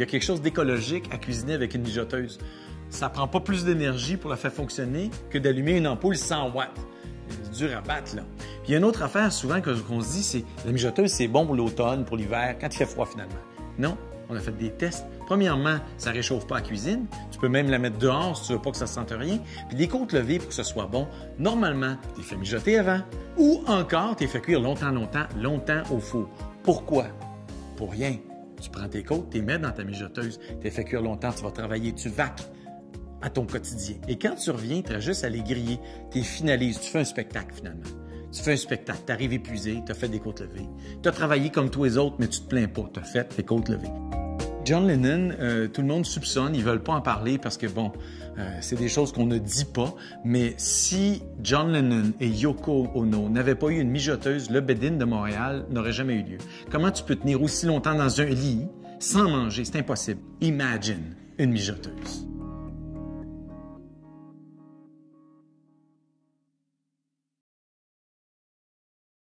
y a quelque chose d'écologique à cuisiner avec une mijoteuse. Ça prend pas plus d'énergie pour la faire fonctionner que d'allumer une ampoule 100 watts. C'est dur à battre, là. Puis il y a une autre affaire souvent qu'on se dit, c'est la mijoteuse, c'est bon pour l'automne, pour l'hiver, quand il fait froid finalement. Non, on a fait des tests. Premièrement, ça réchauffe pas la cuisine. Tu peux même la mettre dehors si tu veux pas que ça sente rien. Puis les côtes levées, pour que ce soit bon, normalement, tu fait mijoter avant. Ou encore, tu fait cuire longtemps, longtemps, longtemps au four. Pourquoi? Pour rien. Tu prends tes côtes, les mets dans ta mijoteuse, tu fait cuire longtemps, tu vas travailler, tu vaques à ton quotidien. Et quand tu reviens, tu as juste à les griller, tu finalises, tu fais un spectacle finalement. Tu fais un spectacle, tu arrives épuisé, tu as fait des côtes levées. Tu as travaillé comme tous les autres, mais tu te plains pas, tu as fait tes côtes levées. John Lennon, euh, tout le monde soupçonne, ils veulent pas en parler parce que bon, euh, c'est des choses qu'on ne dit pas. Mais si John Lennon et Yoko Ono n'avaient pas eu une mijoteuse, le Bedin de Montréal n'aurait jamais eu lieu. Comment tu peux tenir aussi longtemps dans un lit sans manger? C'est impossible. Imagine une mijoteuse.